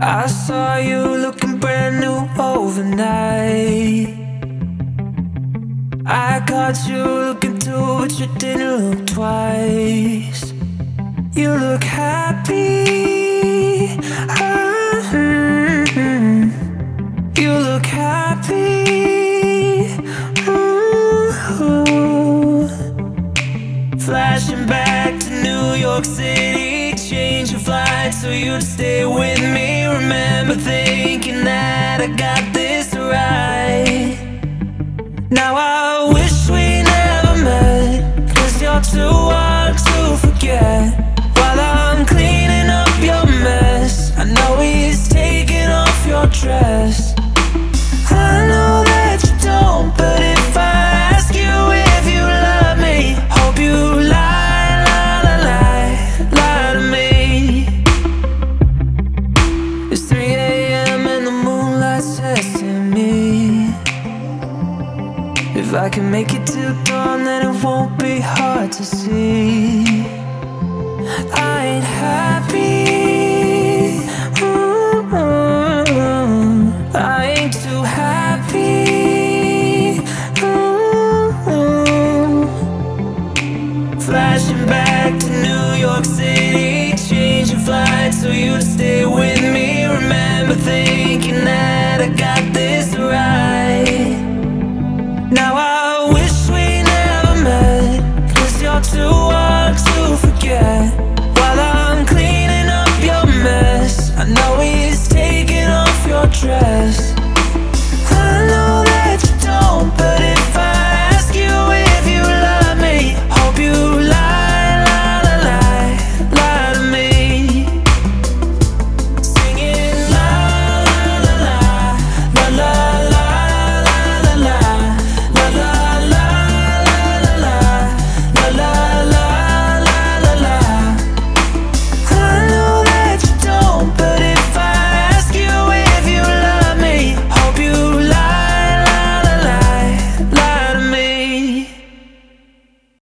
I saw you looking brand new overnight. I caught you looking too, but you didn't look twice. You look happy. Mm-hmm. You look happy. Ooh. Flashing back to New York City so you'd stay with me. Remember thinking that I got this right. Now I wish we never met. Cause you're too hard to It's 3 a.m. and the moonlight's testing me. If I can make it till dawn then it won't be hard to see. I ain't happy. Mm, I ain't too happy. Mm, Flashing back to New York City Changing flights so you'd stay with